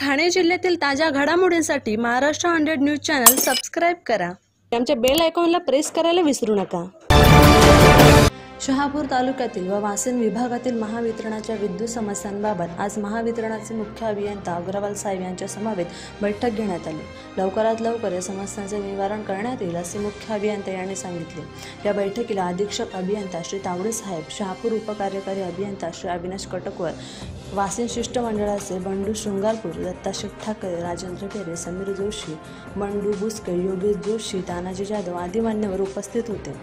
ठाणे जिल्ह्यातील ताज्या घडामोडींसाठी Maharashtra hundred news channel subscribe करा. आमच्या बेल आयकॉनला प्रेस करायला विसरू नका. शहापूर तालुक्यातील व वासिन विभागातील महावितरणाच्या विद्युत समस्यांबाबत आज महावितरणाचे मुख्य अभियंता अग्रवाल साहेब यांच्या समवेत बैठक घेण्यात आली. लवकरात लवकर या समस्यांचे निवारण करण्यात येईल असे मुख्य अभियंता यांनी सांगितले. या बैठकीला अधीक्षक अभियंता श्री तावडे साहेब शहापूर उपकार्यकारी अभियंता श्री अविनाश कटकवर वासिन शिष्टमंडळाचे बंडू शृंगारपूर दत्ता ठाकरे राजेंद्र पेरे समीर जोशी बंडू बुसके योगेश जोशी तानाजी जाधव आदी मान्यवर उपस्थित होते.